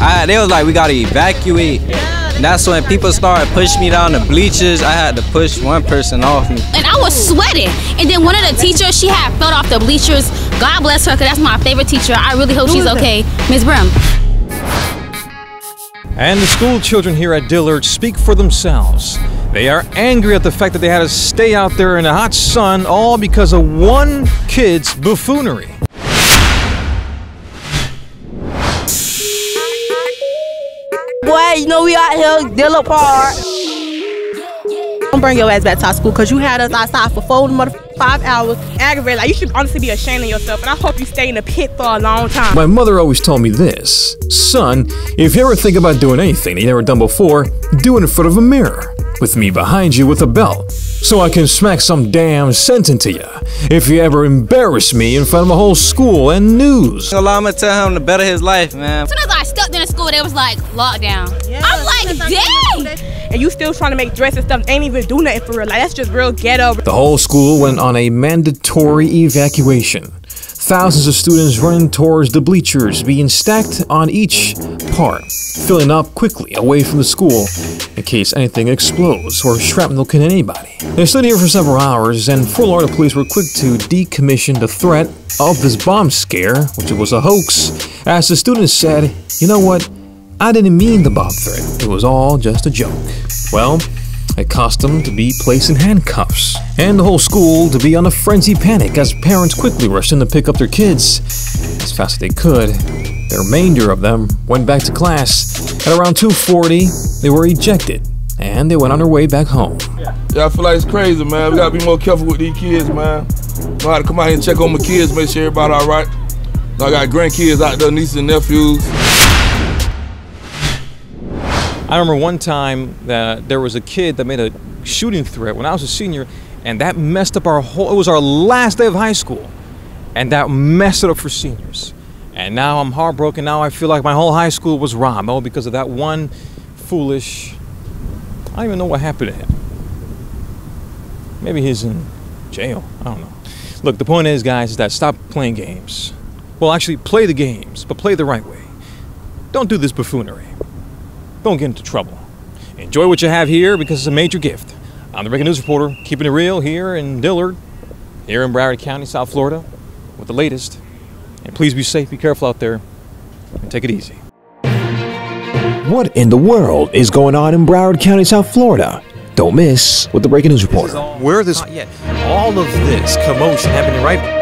I, they was like, we gotta evacuate. And that's when people started pushing me down the bleachers. I had to push one person off me. And I was sweating. And then one of the teachers, she had fell off the bleachers. God bless her, because that's my favorite teacher. I really hope she's okay. Ms. Brim. And the school children here at Dillard speak for themselves. They are angry at the fact that they had to stay out there in the hot sun all because of one kid's buffoonery. Boy, you know we out here, Dillard Park. Don't bring your ass back to our school because you had us outside for four mother five hours. Aggravated. Like you should honestly be ashamed of yourself. And I hope you stay in the pit for a long time. My mother always told me this Son, if you ever think about doing anything that you never done before, do it in front of a mirror, with me behind you with a belt, so I can smack some damn sense into you. If you ever embarrass me in front of the whole school and news. So I'm gonna tell him to better his life, man. As soon as I stepped in the school, they was like, lockdown. I'm like, dang! And you still trying to make dress and stuff. Ain't even do nothing for real. Like that's just real ghetto. The whole school went on a mandatory evacuation. Thousands of students running towards the bleachers, being stacked on each part, filling up quickly away from the school in case anything explodes or shrapnel can anybody. They stood here for several hours, and Fort Lauderdale police were quick to decommission the threat of this bomb scare, which was a hoax, as the students said, you know what, I didn't mean the bomb threat, it was all just a joke. Well, it caused them to be placed in handcuffs, and the whole school to be on a frenzied panic as parents quickly rushed in to pick up their kids as fast as they could. The remainder of them went back to class. At around 2.40, they were ejected, and they went on their way back home. Yeah, I feel like it's crazy, man. We gotta be more careful with these kids, man. How to come out here and check on my kids, make sure everybody all right. I got grandkids out there, nieces and nephews. I remember one time that there was a kid that made a shooting threat when I was a senior, and that messed up our whole. It was our last day of high school, and that messed it up for seniors. And now I'm heartbroken. Now I feel like my whole high school was robbed, all because of that one foolish. I don't even know what happened to him. Maybe he's in jail. I don't know. Look, the point is, guys, is that stop playing games. Well, actually, play the games, but play the right way. Don't do this buffoonery don't get into trouble. Enjoy what you have here because it's a major gift. I'm the Breaking News Reporter, keeping it real here in Dillard, here in Broward County, South Florida, with the latest. And please be safe, be careful out there, and take it easy. What in the world is going on in Broward County, South Florida? Don't miss with the Breaking News Reporter. Where this, all of this commotion happening right